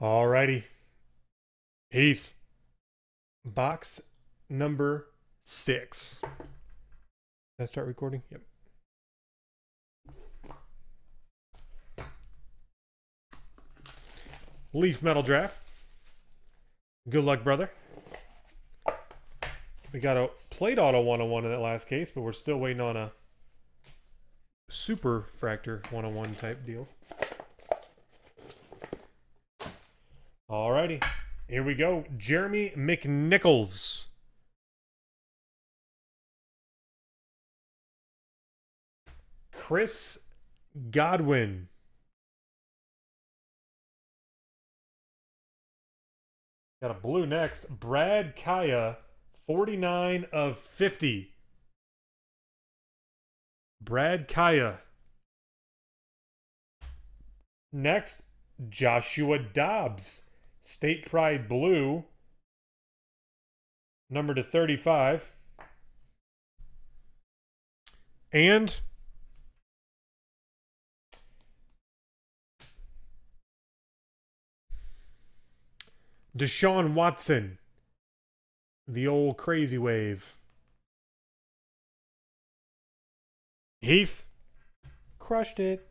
Alrighty. Heath. Box number six. Did I start recording? Yep. Leaf Metal Draft. Good luck, brother. We got a plate auto 101 in that last case, but we're still waiting on a super fractor 101 type deal. Alrighty. Here we go. Jeremy McNichols. Chris Godwin. Got a blue next. Brad Kaaya, 49 of 50. Brad Kaaya. Next, Joshua Dobbs, State Pride Blue, number to 35. And Deshaun Watson, the old crazy wave. Heath crushed it.